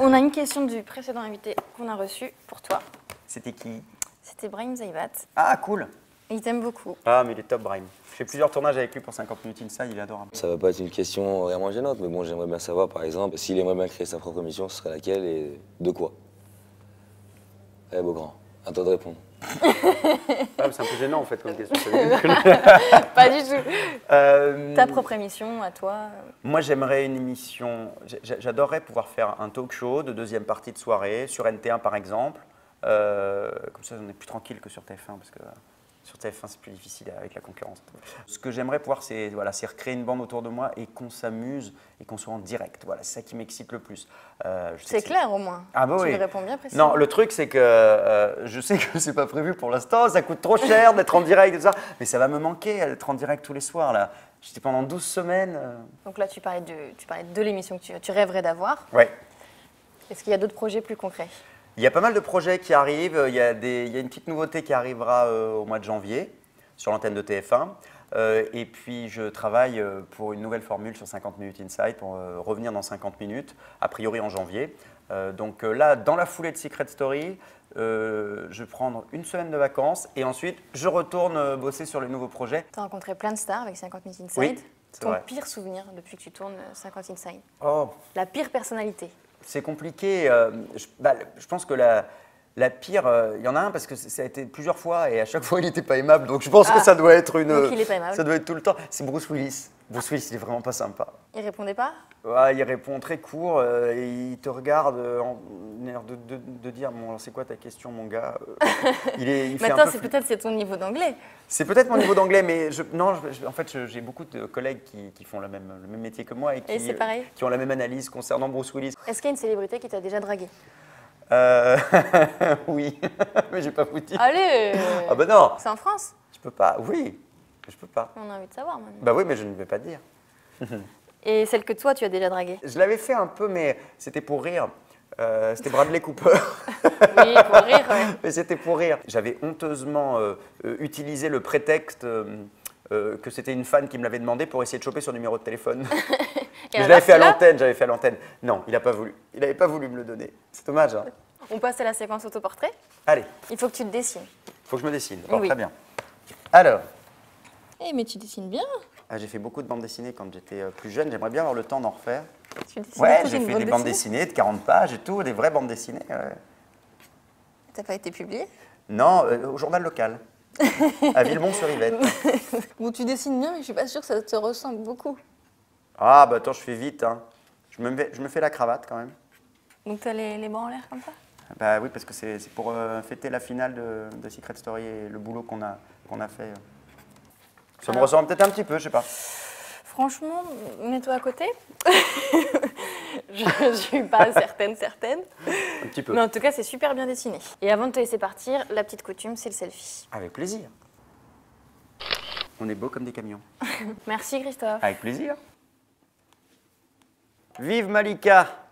On a une question du précédent invité qu'on a reçu pour toi. C'était qui? C'était Brahim Zaibat. Ah, cool Et il t'aime beaucoup. Ah, mais il est top, Brahim. Je fais plusieurs tournages avec lui pour 50 minutes inside, il est adorable. Ça va pas être une question vraiment gênante, mais bon, j'aimerais bien savoir, par exemple, s'il aimerait bien créer sa propre émission, ce serait laquelle et de quoi? Eh, beau grand, à toi de répondre. Ah, c'est un peu gênant en fait comme question. Pas du tout. Euh, Ta propre émission à toi. Moi, j'aimerais une émission. j'a- J'adorerais pouvoir faire un talk show de deuxième partie de soirée, sur NT1 par exemple. Euh, comme ça, on est plus tranquille que sur TF1, parce que sur TF1, c'est plus difficile avec la concurrence. Ce que j'aimerais pouvoir, c'est voilà, recréer une bande autour de moi et qu'on s'amuse et qu'on soit en direct. Voilà, c'est ça qui m'excite le plus. Euh, C'est clair au moins. Ah bah tu oui. lui réponds bien précisément. Non, le truc c'est que euh, je sais que c'est pas prévu pour l'instant, ça coûte trop cher d'être en direct et tout ça, mais ça va me manquer d'être en direct tous les soirs là. J'étais pendant 12 semaines. euh, Donc là, tu parlais de, tu parlais de l'émission que tu, tu rêverais d'avoir. Ouais. Est-ce qu'il y a d'autres projets plus concrets? Il y a pas mal de projets qui arrivent. Il y a, des, il y a une petite nouveauté qui arrivera euh, au mois de janvier sur l'antenne de TF1. Euh, et puis je travaille euh, pour une nouvelle formule sur 50 minutes inside pour euh, revenir dans 50 minutes, a priori en janvier. Donc là, dans la foulée de Secret Story, je vais prendre une semaine de vacances et ensuite je retourne bosser sur les nouveaux projets. Tu as rencontré plein de stars avec 50 Minutes Inside. Oui, c'est Ton vrai. pire souvenir depuis que tu tournes 50 Inside? Oh, La pire personnalité c'est compliqué. euh, bah, je pense que la, la pire, euh, il y en a un parce que ça a été plusieurs fois et à chaque fois il n'était pas aimable. Donc je pense Ah. que ça doit être une. Donc il est pas aimable. Ça doit être tout le temps. C'est Bruce Willis. Bruce Willis, il est vraiment pas sympa. Il répondait pas? Ouais, il répond très court euh, et il te regarde euh, en l'air de, de- de dire bon, alors c'est quoi ta question, mon gars Il est, il fait un Maintenant, c'est peut-être c'est ton niveau d'anglais. C'est peut-être mon niveau d'anglais, mais je, non, je- en fait, j'ai beaucoup de collègues qui, qui font le même, le même métier que moi et qui, Et qui ont la même analyse concernant Bruce Willis. Est-ce qu'il y a une célébrité qui t'a déjà dragué? Euh, oui, mais j'ai pas foutu. Allez Ah bah non, C'est en France je peux pas. Oui, je peux pas. On a envie de savoir maintenant. Bah oui, mais je ne vais pas dire. Et celle que toi, tu as déjà draguée Je l'avais fait un peu, mais c'était pour rire. Euh, c'était Bradley Cooper, Oui, pour rire, ouais. mais c'était pour rire. J'avais honteusement euh, euh, utilisé le prétexte euh, que c'était une fan qui me l'avait demandé pour essayer de choper son numéro de téléphone. Mais je l'avais fait à l'antenne, j'avais fait à l'antenne. Non, il n'a pas voulu. Il n'avait pas voulu me le donner. C'est dommage. hein. On passe à la séquence autoportrait. Allez, Il faut que tu te dessines. faut que je me dessine. Oui. Très bien. Alors, Eh, mais tu dessines bien. ah, j'ai fait beaucoup de bandes dessinées quand j'étais euh, plus jeune. J'aimerais bien avoir le temps d'en refaire. Tu dessines Ouais, j'ai fait des bandes dessinée. dessinées de 40 pages et tout, des vraies bandes dessinées. ouais. T'as pas été publié? Non, euh, au journal local, à Villebon-sur-Yvette. Bon, tu dessines bien, mais je suis pas sûre que ça te ressemble beaucoup. Ah, bah attends, je fais vite. Hein. Je, me mets, je me fais la cravate quand même. Donc t'as les, les bras en l'air comme ça? Bah oui, parce que c'est c'est pour euh, fêter la finale de, de Secret Story et le boulot qu'on a, qu'on a fait. Ça me ressemble peut-être un petit peu, je sais pas. Franchement, mets-toi à côté. je, je suis pas certaine, certaine. Un petit peu. Mais en tout cas, c'est super bien dessiné. Et avant de te laisser partir, la petite coutume, c'est le selfie. Avec plaisir. On est beau comme des camions. Merci Christophe. Avec plaisir. Vive Malika